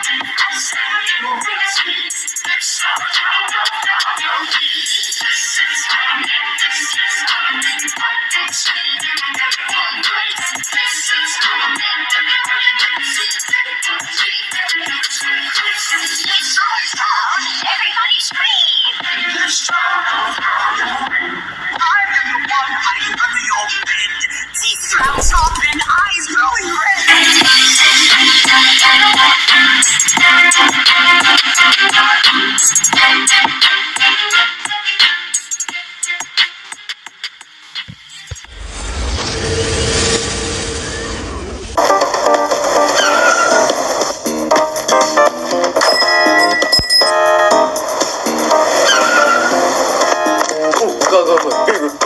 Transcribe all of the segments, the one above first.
Everybody Go, go, my favorite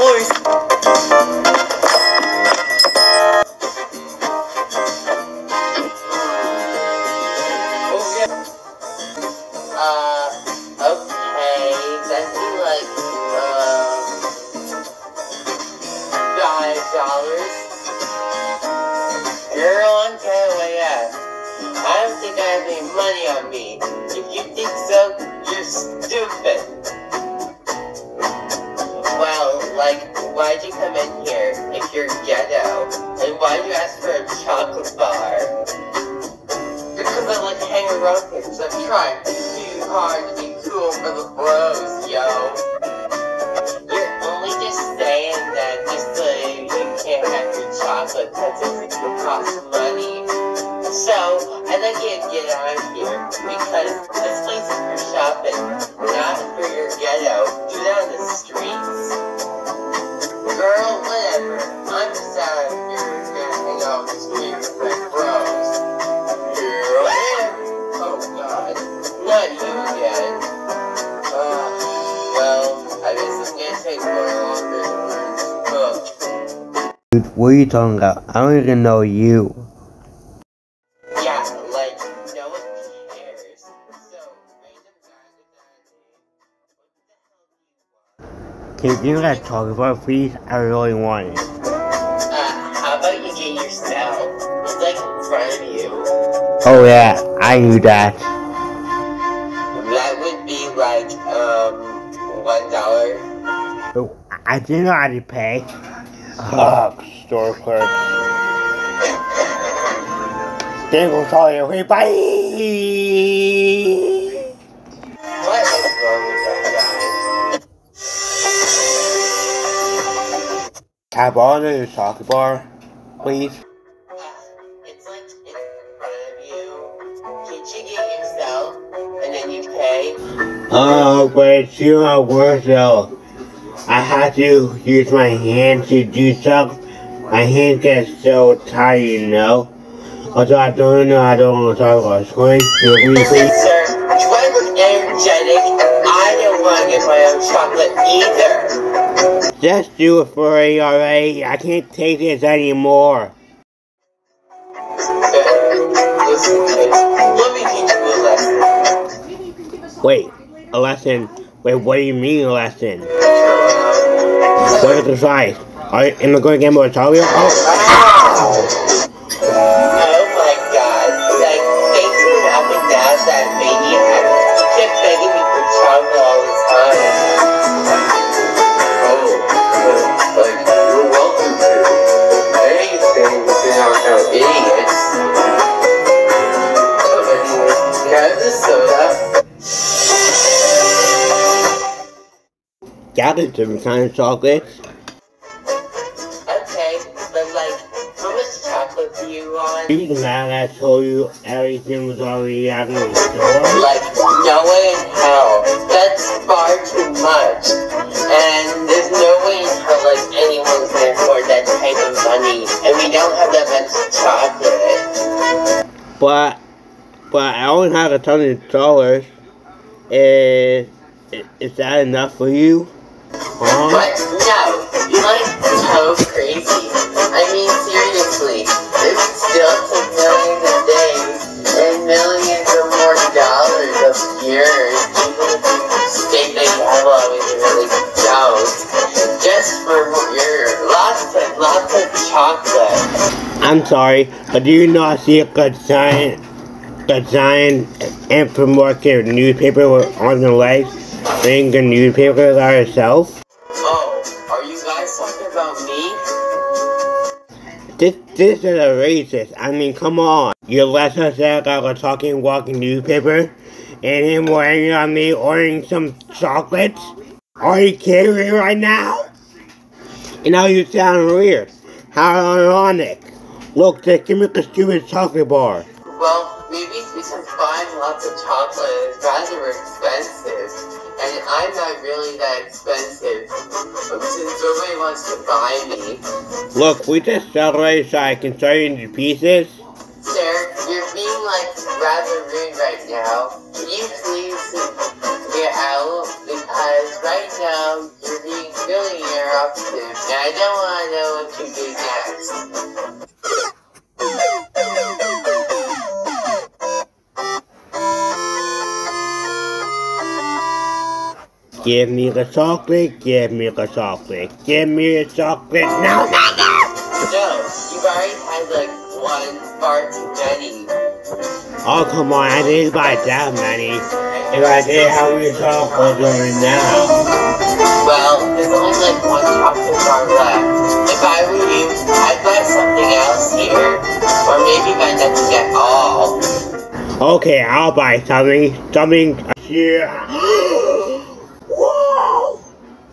why'd you come in here if you're ghetto? And why'd you ask for a chocolate bar? Because I like hanging around here, so I'm trying too hard to be cool for the bros, yo. You're only just saying that just so you can't have your chocolate because it would cost money. So, I'd like you to get out of here because what are you talking about? I don't even know you. Yeah, like, no one cares. So, random guy with that name, what the hell do you want? Can you give me that chocolate bar, please? I really want it. Uh, how about you get yourself? It's like in front of you. Oh yeah, I knew that. That would be like, um, one dollar. But I didn't know how to pay. Ugh, store clerk. Thank you, sorry, everybody. What is wrong with that guy? Can I borrow another chocolate bar, please? It's like in front of you. Can't you get yourself? And then you pay? Oh, but it's too much work though. I have to use my hand to do stuff. My hand gets so tired, you know. Also, I don't know. I don't want to talk about screen. Do you agree, Listen, sir, you want to look energetic? I don't want to get my own chocolate either. Just do it for me already. I can't take this anymore. Listen, kid, let me teach you a lesson. Wait, a lesson? Wait, what do you mean a lesson? What is the size? You, am I going to get more chocolate? Oh, Oh my god, like, thanks for helping out that maniac. He kept begging me for chocolate all the time. Oh, like, you're welcome to. Anything without no idiots. I have the soda? got it, different kind of chocolates. You want? That, I told you everything was already out in the store. Like, no way in hell. That's far too much. And there's no way in hell, like, anyone can afford that type of money. And we don't have that much chocolate. But, but I only have a ton of dollars. Is, is that enough for you? Huh? What? No. You're like so crazy. I mean, seriously, this still took millions of days and millions of more dollars even if you state they have always really don't. Just for your lots and lots of chocolate. I'm sorry, but do you not see a good giant, a giant infomercial newspaper on the legs, reading the newspaper by This, is a racist. I mean, come on. You let us out of a talking, walking newspaper, and him wearing on me ordering some chocolates? Are you kidding me right now? You know, you sound weird. How ironic. Look, they give me a stupid chocolate bar. Well, maybe we can find lots of chocolate is rather expensive. And I'm not really that expensive. But since nobody wants to buy me. Look, we just celebrated so I can throw you into pieces. Sir, you're being like rather rude right now. Can you please get out? Because right now you're being really interruptive. And I don't want to know what you do next. Give me the chocolate, give me the chocolate, give me the chocolate now, now! No, you've already had like one far too many. Oh, come on, I didn't buy that many. If I did, how many chocolates are in now? Well, there's only like one chocolate bar left. If I were you, I'd buy something else here. Or maybe buy nothing at all. Okay, I'll buy something, something here.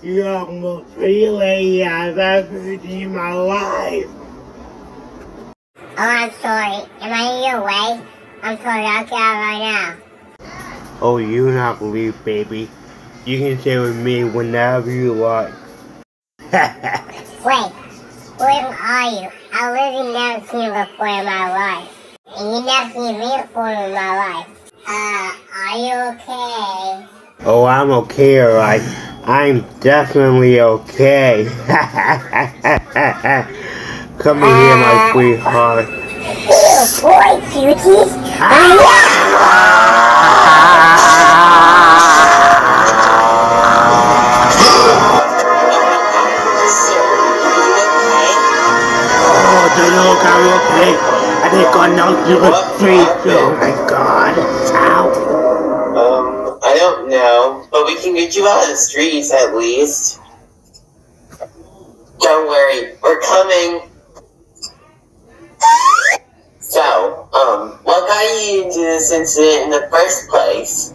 Whoa! You almost really have everything in my life. Oh, I'm sorry. Am I in your way? I'm sorry. I'll get out right now. Oh, you not believe, baby. You can stay with me whenever you like. Wait. Where are you? I literally never seen you before in my life. And you never seen me before in my life. Uh, are you okay? Oh, I'm okay, alright. I'm definitely okay. Come in here, my sweetheart. Ew, boy, cuties. Sir, are you okay? Oh, the look, I'm okay. I think I knocked you the street. Oh my god. We can get you out of the streets at least. Don't worry, we're coming. So, um, what got you into this incident in the first place?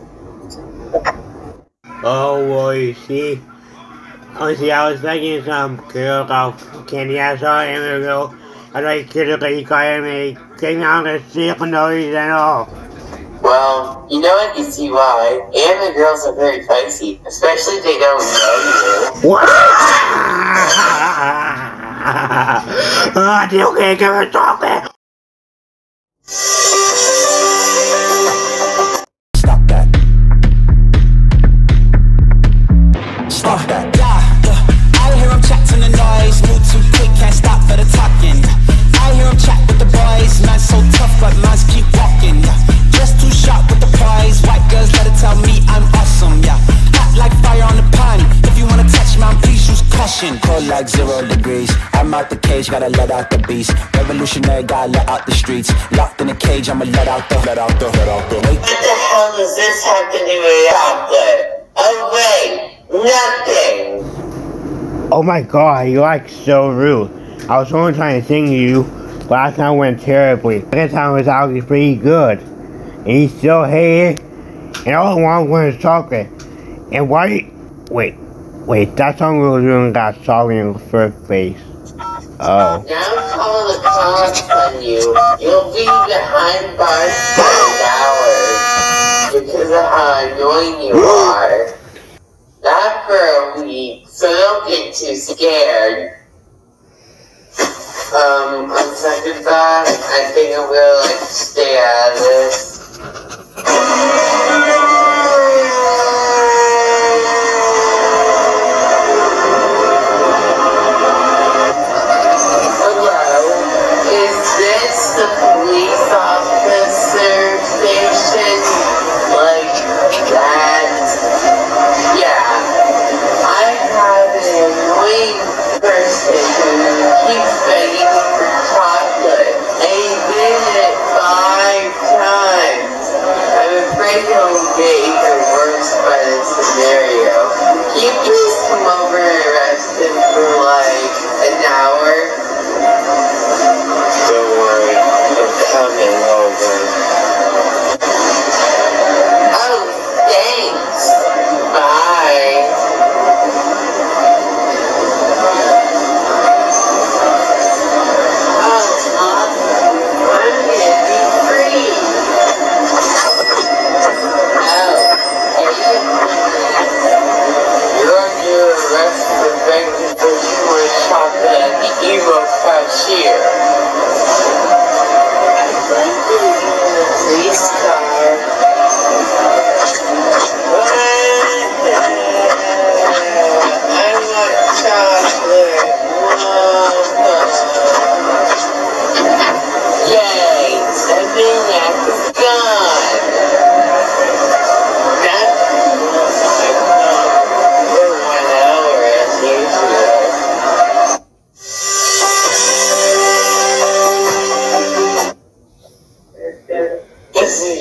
Oh, well, you see. See, I was making some girl off candy. I saw him and go. I like critically got him and he came out of the street for no reason at all. Well, you know I can see why. And the girls are very feisty, especially if they don't know you. What? Ah, you can't give a like zero degrees. I'm out the cage, gotta let out the beast. Revolutionary, gotta let out the streets. Locked in a cage, I'ma let out the, let out the, let out the. Wait. What the hell does this have to do with chocolate? Oh wait, nothing. Oh my god, you like so rude. I was only trying to sing to you. Last time went terribly. Second time was actually pretty good. And you still hate it? And all I want was chocolate. And why? Wait, wait, that song were doing got chocolate in the first place. Oh. Now call the cops on you. You'll be behind bars for hours because of how annoying you are. Not for a week, so don't get too scared. Um, on second thought, I think I'm gonna like stay out of this.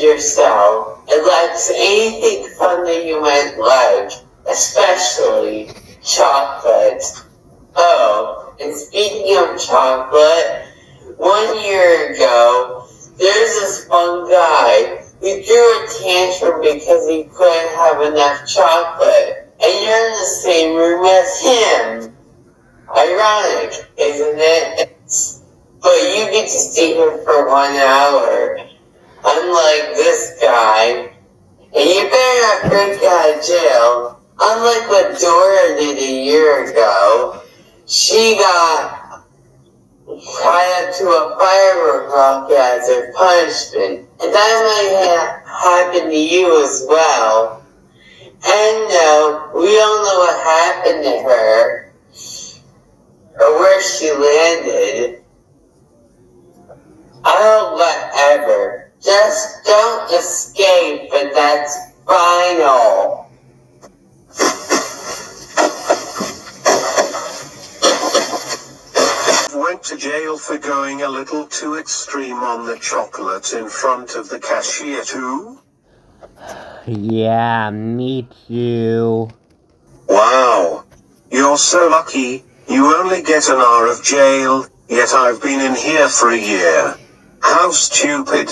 This and lacks anything fun that you might like, especially chocolate. Oh, and speaking of chocolate, one year ago, there's this one guy who threw a tantrum because he couldn't have enough chocolate, and you're in the same room as him. Ironic, isn't it? But you get to stay here for one hour. Unlike this guy. And you better not break out of jail. Unlike what Dora did a year ago. She got tied up to a firework rocket as her punishment. And that might ha- happen to you as well. And no, we don't know what happened to her. Or where she landed. Oh, whatever. Just don't escape, but that's final. Went to jail for going a little too extreme on the chocolate in front of the cashier too? Yeah, me too. Wow. You're so lucky. You only get an hour of jail, yet I've been in here for a year. How stupid.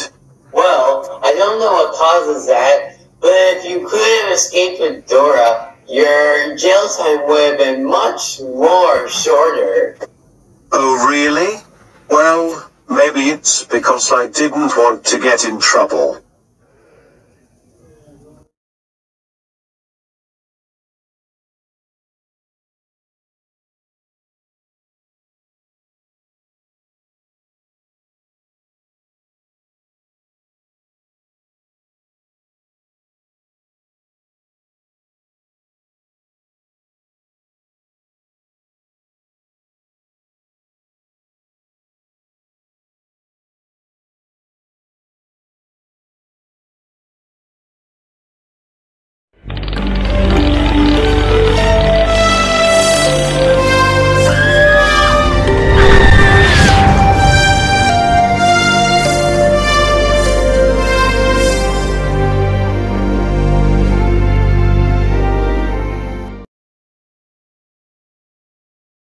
Well, I don't know what causes that, but if you could have escaped with Dora, your jail time would have been much more shorter. Oh really? Well, maybe it's because I didn't want to get in trouble.